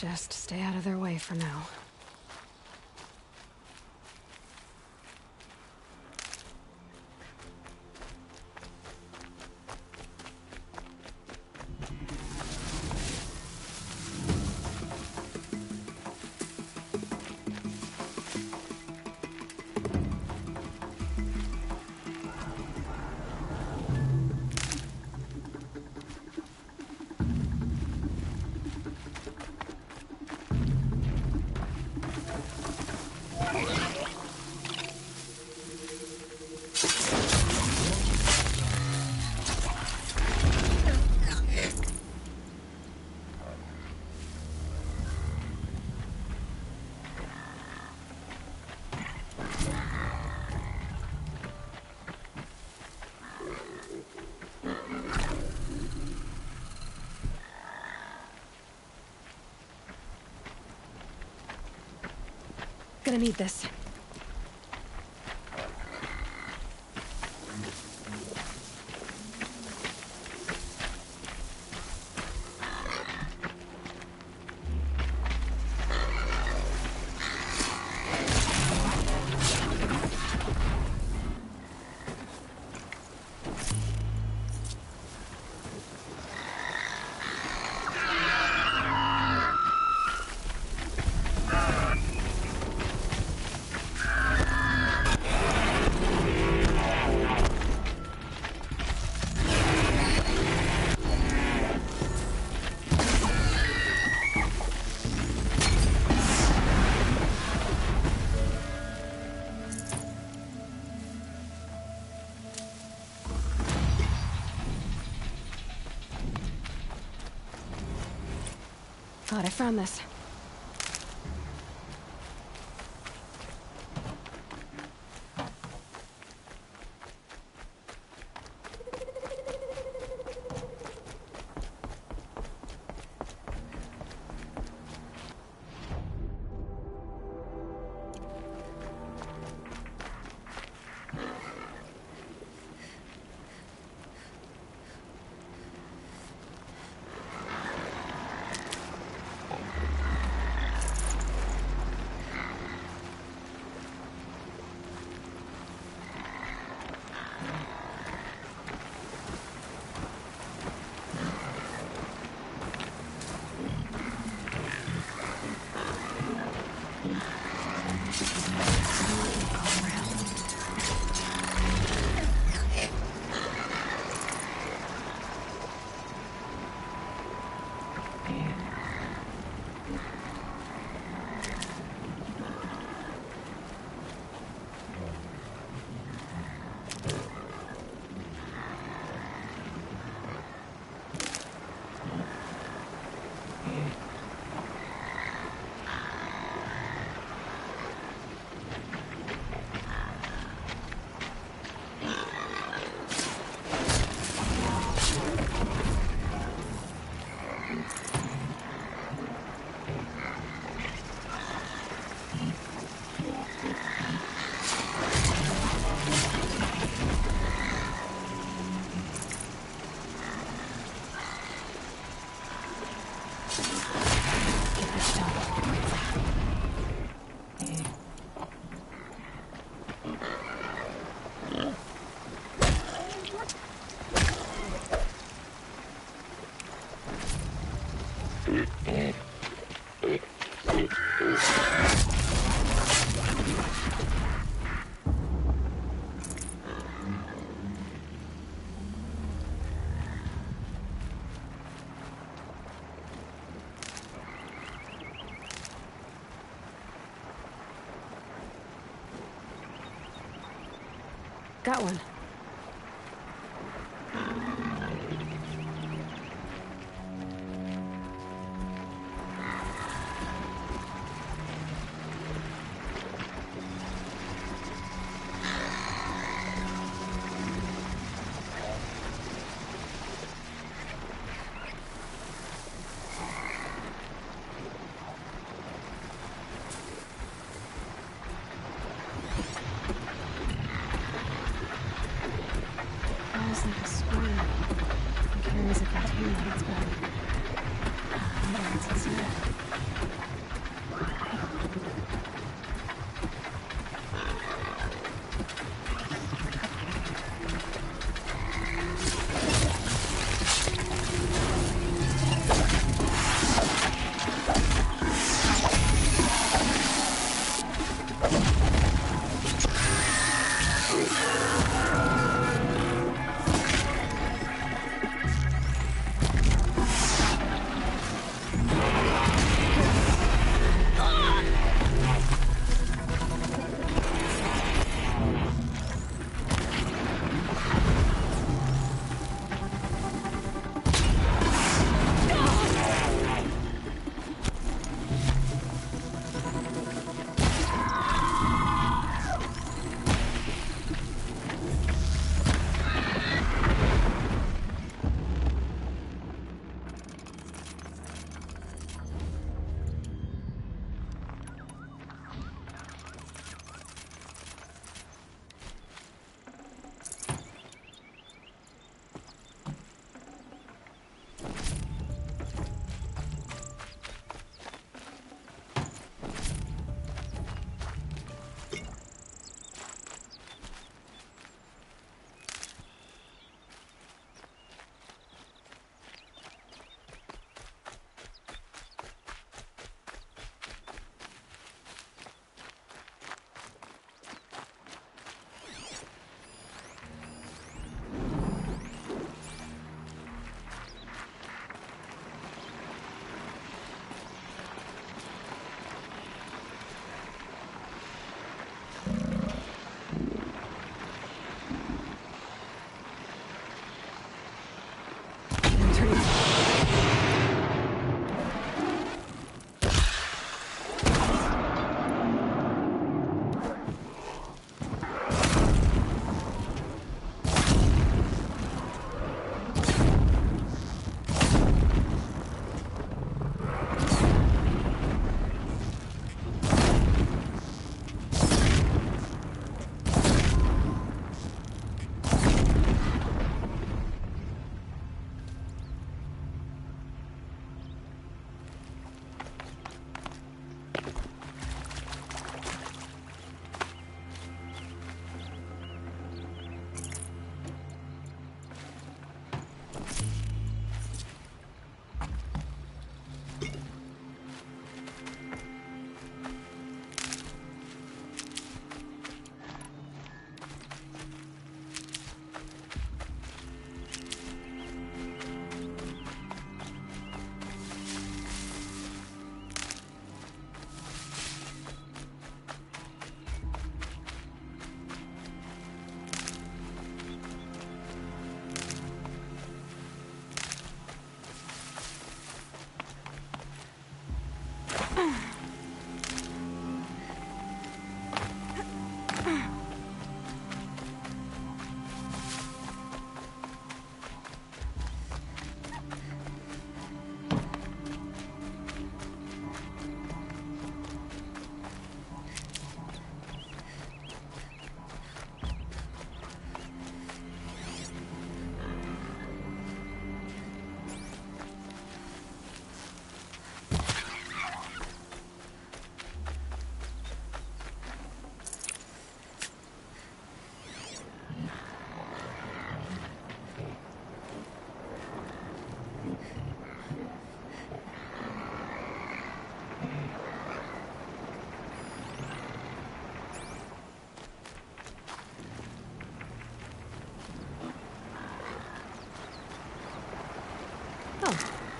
Just stay out of their way for now. Gonna need this. Thought I found this. Got one.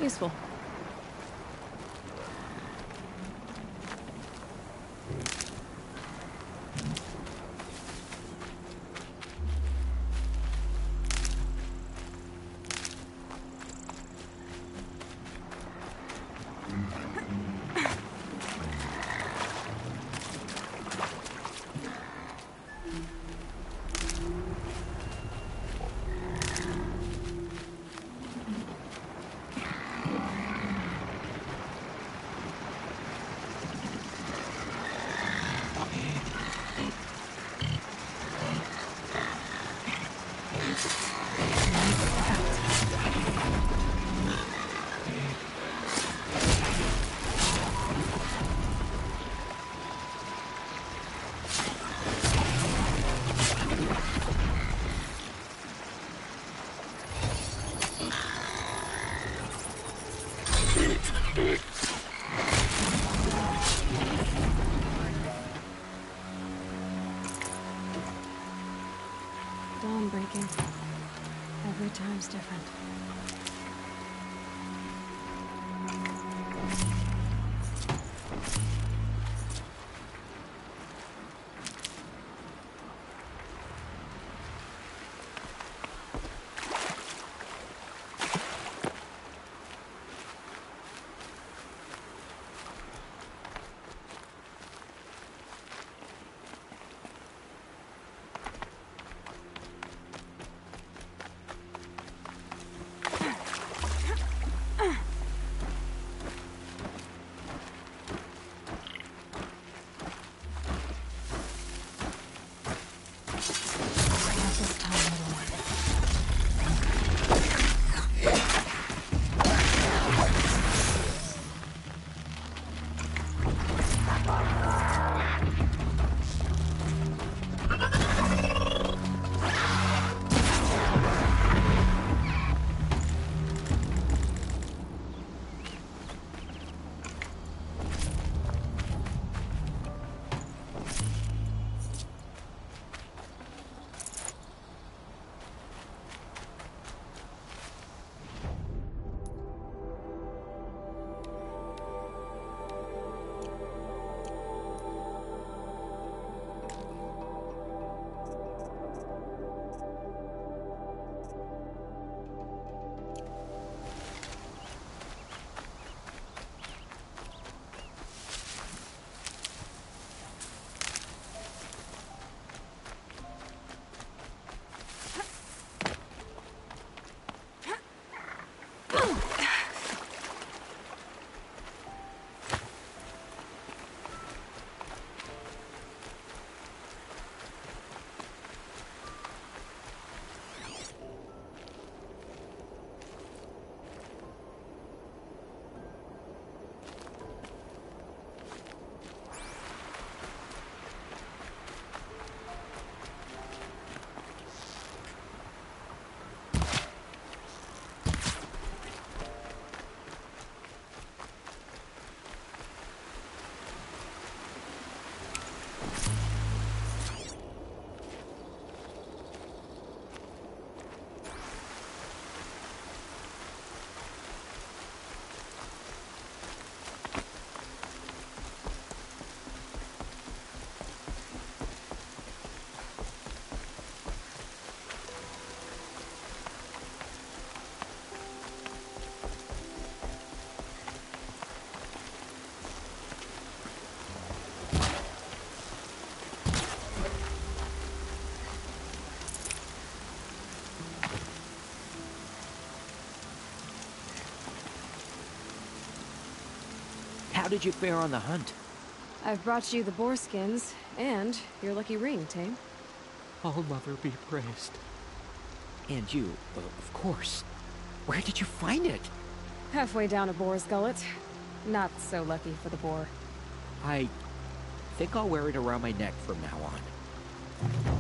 Useful. Did you fare on the hunt? I've brought you the boar skins and your lucky ring, Tame. All Mother be praised. And you, uh, of course. Where did you find it? Halfway down a boar's gullet. Not so lucky for the boar. I think I'll wear it around my neck from now on.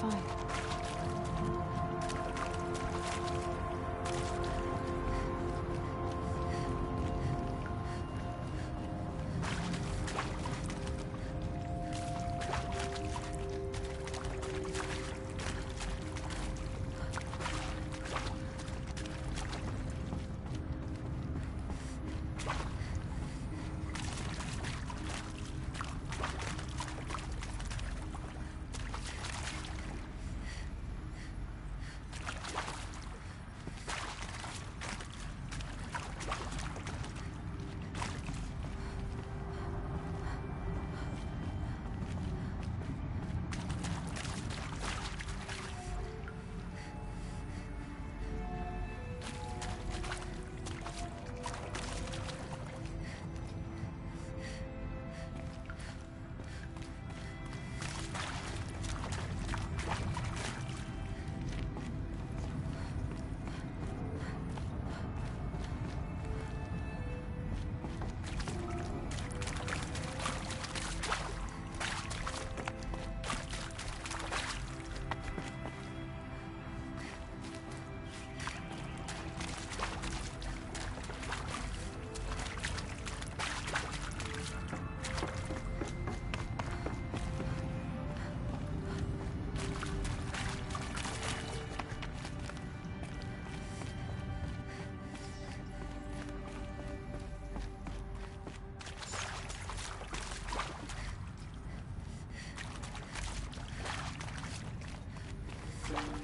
Can find.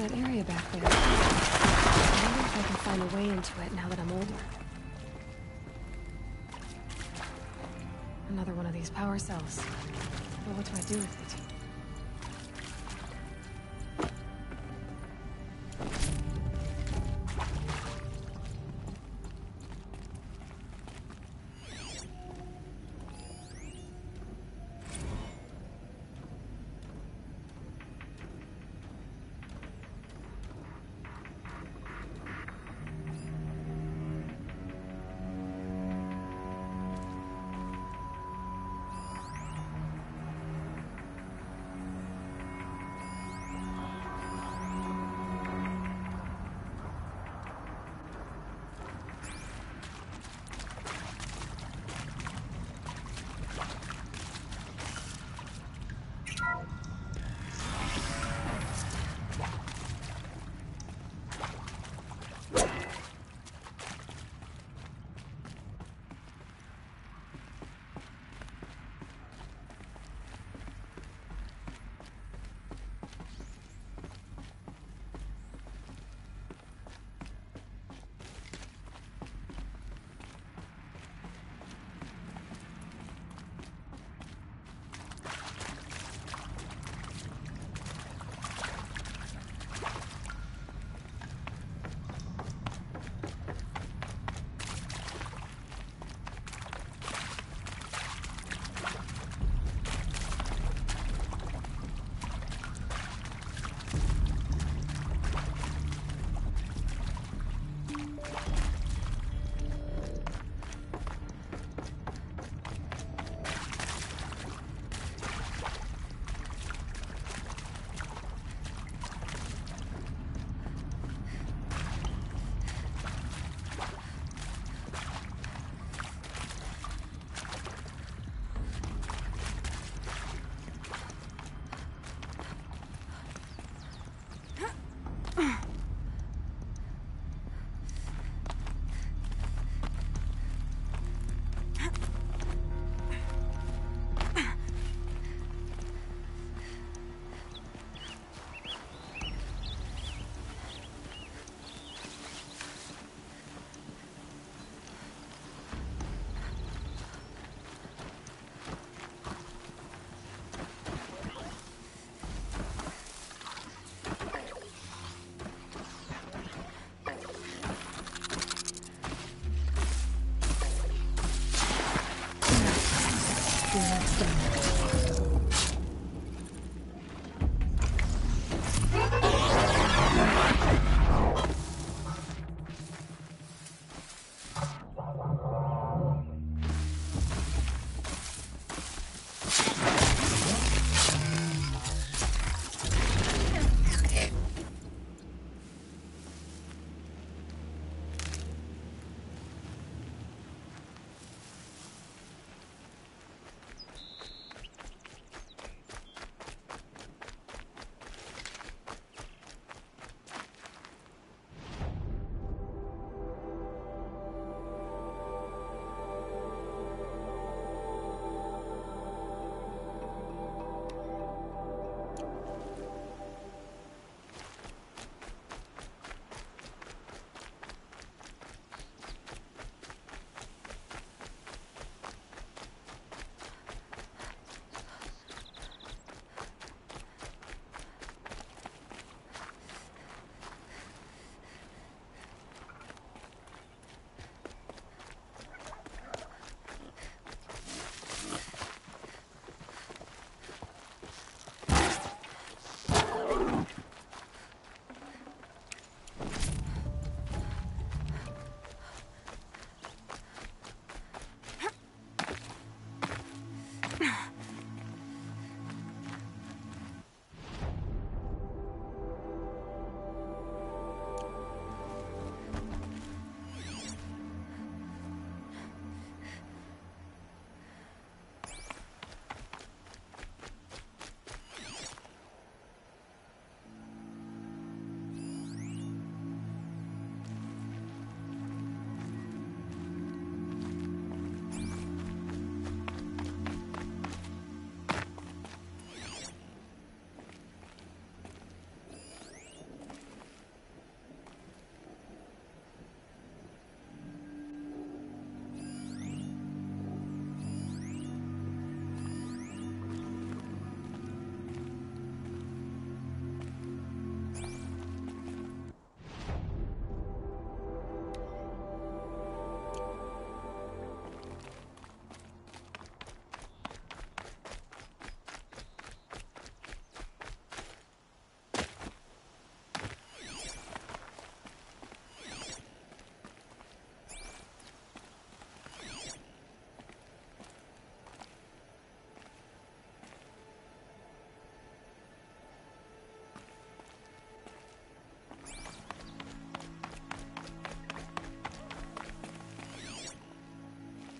That area back there. I wonder if I can find a way into it now that I'm older. Another one of these power cells. But what do I do with it?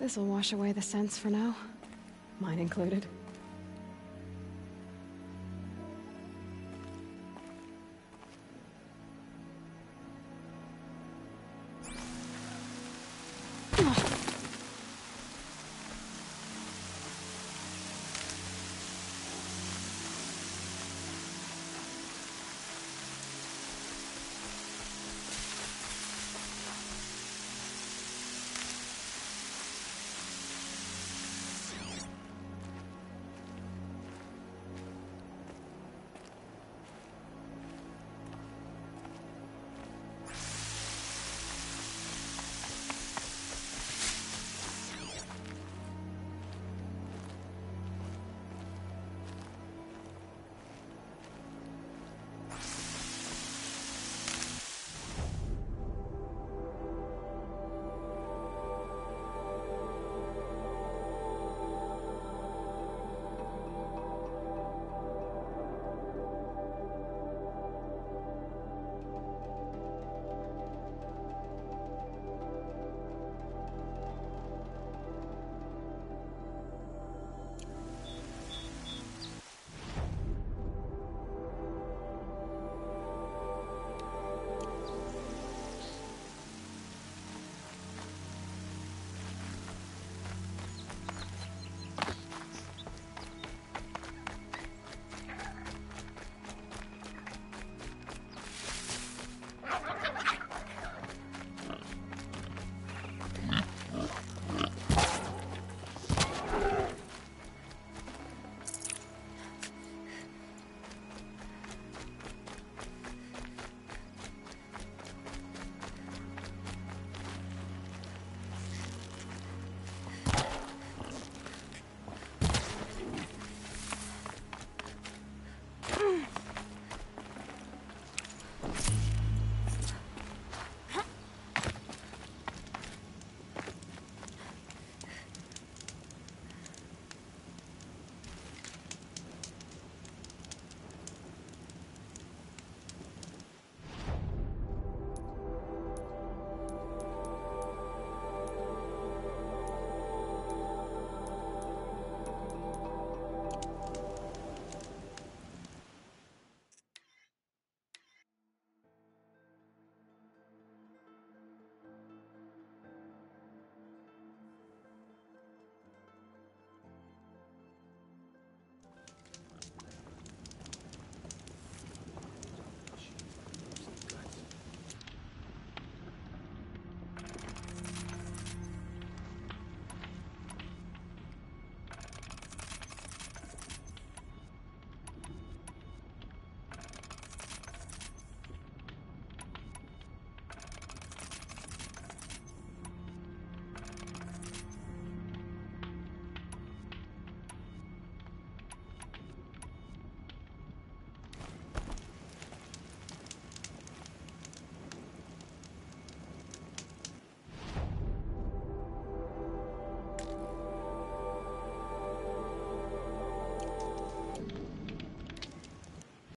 This'll wash away the scents for now. Mine included.